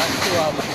来吃啊